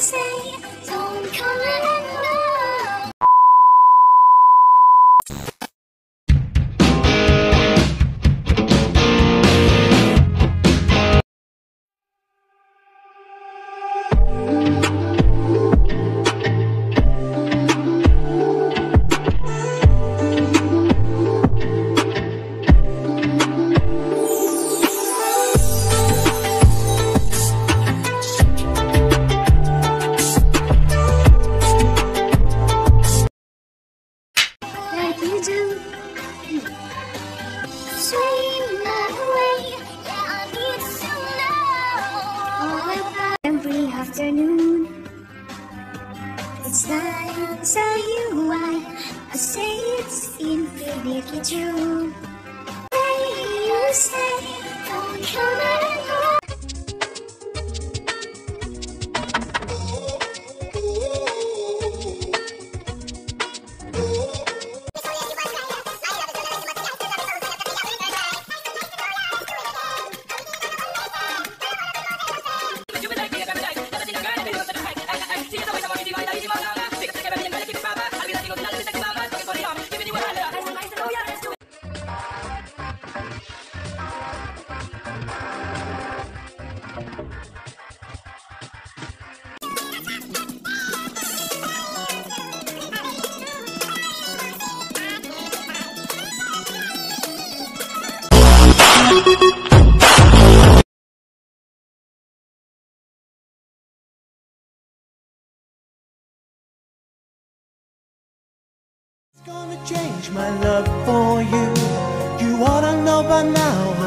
say, don't come and afternoon. It's time to tell you why I say it's infinitely true. Gonna change my love for you. You ought to know by now